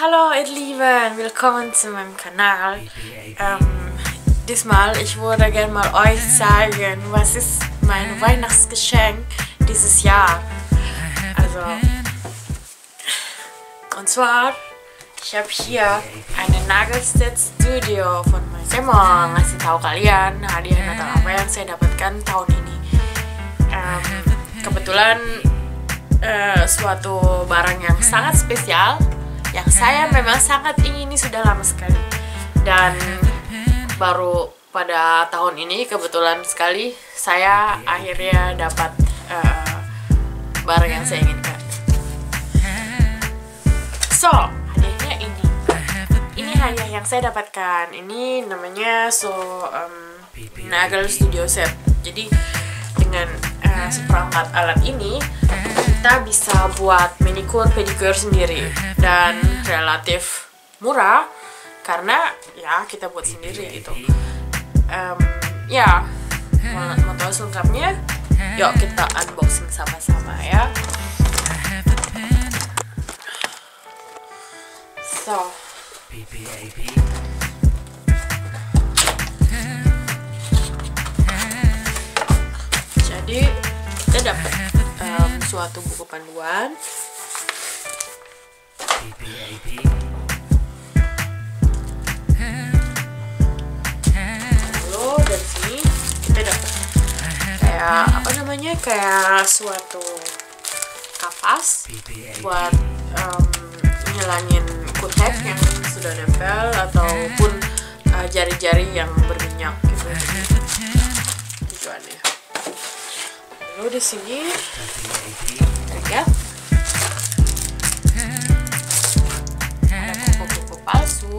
Hallo ihr Lieben, willkommen zu meinem Kanal. Ähm, diesmal, ich würde gerne mal euch zeigen, was ist mein Weihnachtsgeschenk dieses Jahr. Also, und zwar, ich habe hier eine Nagelset Studio von mau ngasih tahu kalian hadiah Natal apa yang saya dapatkan tahun ini. Em, kebetulan eh, suatu barang yang sangat spesial yang saya memang sangat ingini sudah lama sekali dan baru pada tahun ini kebetulan sekali saya akhirnya dapat eh, barang yang saya inginkan. So, hadiahnya ini. Ini hadiah yang saya dapatkan. Ini namanya so um, Nagel Studio Set. Jadi dengan eh, seperangkat alat ini kita bisa buat manicure pedicure sendiri dan relatif murah karena ya kita buat sendiri gitu. Em, ya mau, mau tahu selengkapnya? Yuk kita unboxing sama-sama ya. So, suatu buku panduan. Lalu dari sini kita dapat kayak apa namanya kayak suatu kapas buat em, nyelangin kutek yang sudah nempel ataupun eh, jari-jari yang berminyak gitu. Tujuannya lalu di sini. Palsu.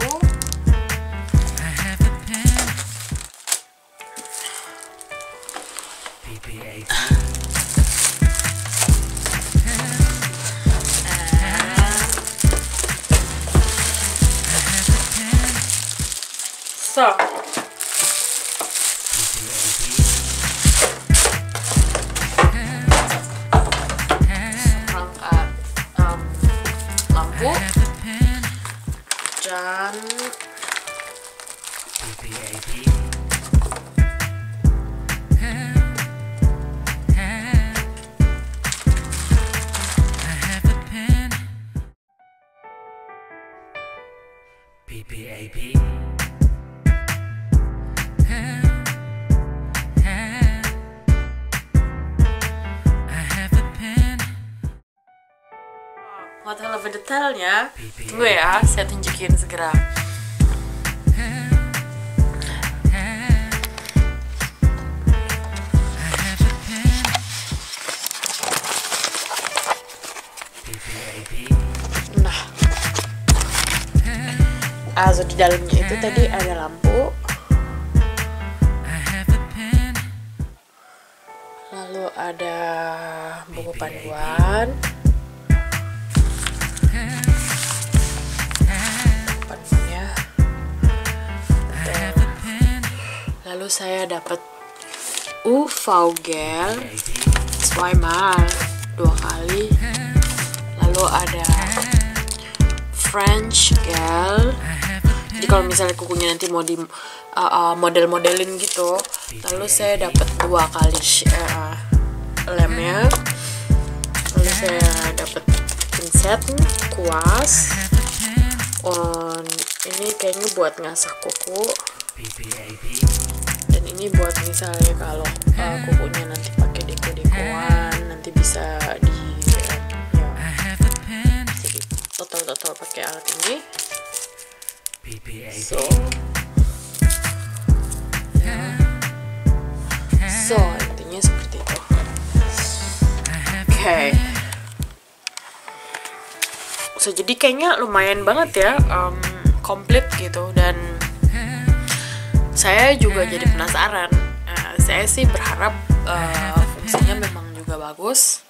So PPAP. Mau tahu lebih detailnya tunggu ya saya tunjukin segera. Nah. Also di dalamnya itu tadi ada lampu. Lalu ada buku panduan lalu saya dapat UV gel zweimal dua kali. Lalu ada French gel jadi kalau misalnya kukunya nanti mau di uh, uh, model-modelin gitu lalu saya dapat dua kali sh- uh, lemnya. Lalu saya dapat pinset kuas. On ini kayaknya buat ngasah kuku dan ini buat misalnya kalau uh, kukunya nanti pakai deko-dekoan nanti bisa di ya jadi total-total pakai alat ini. So. So intinya seperti itu. Oke. So jadi kayaknya lumayan banget ya em, komplit gitu. Dan saya juga jadi penasaran. Eh, saya sih berharap eh, fungsinya memang juga bagus.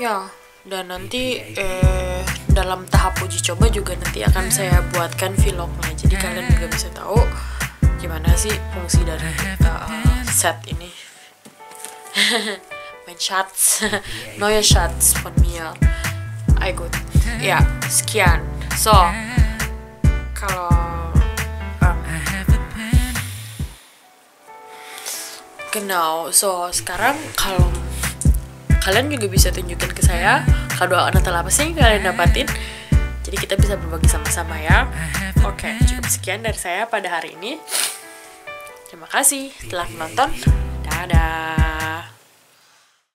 Ya dan nanti eh, dalam tahap uji coba juga nanti akan saya buatkan vlognya. Jadi kalian juga bisa tahu gimana sih fungsi dari eh, set ini. Mein Schatz neue Schatz von mir Ay gut ya sekian. So kalau genau so sekarang kalau kalian juga bisa tunjukin ke saya kado Natal apa sih yang kalian dapatin jadi kita bisa berbagi sama-sama ya. Oke cukup sekian dari saya pada hari ini. Terima kasih telah menonton. Dadah